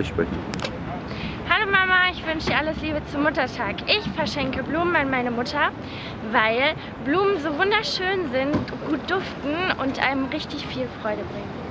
sprechen. Hallo Mama, ich wünsche dir alles Liebe zum Muttertag. Ich verschenke Blumen an meine Mutter, weil Blumen so wunderschön sind, gut duften und einem richtig viel Freude bringen.